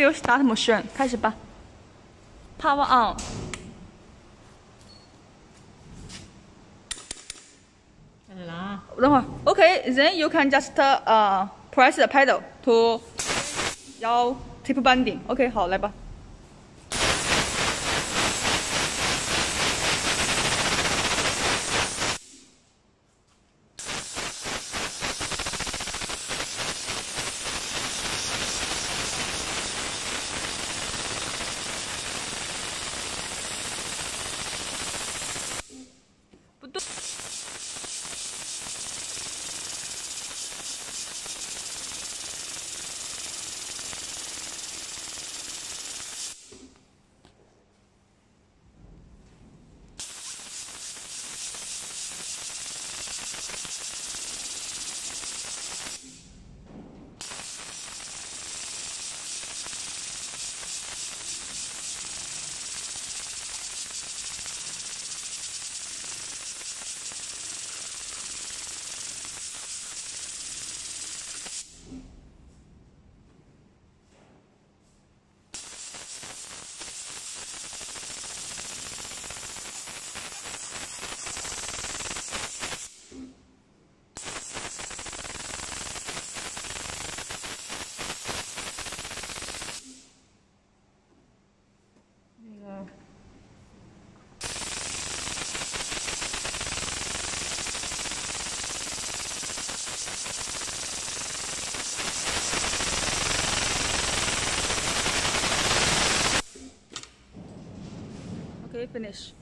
will start motion. 开始吧。Power on. Okay, then you can just uh press the pedal to your tape binding. bending。OK，好，来吧。Okay, finish.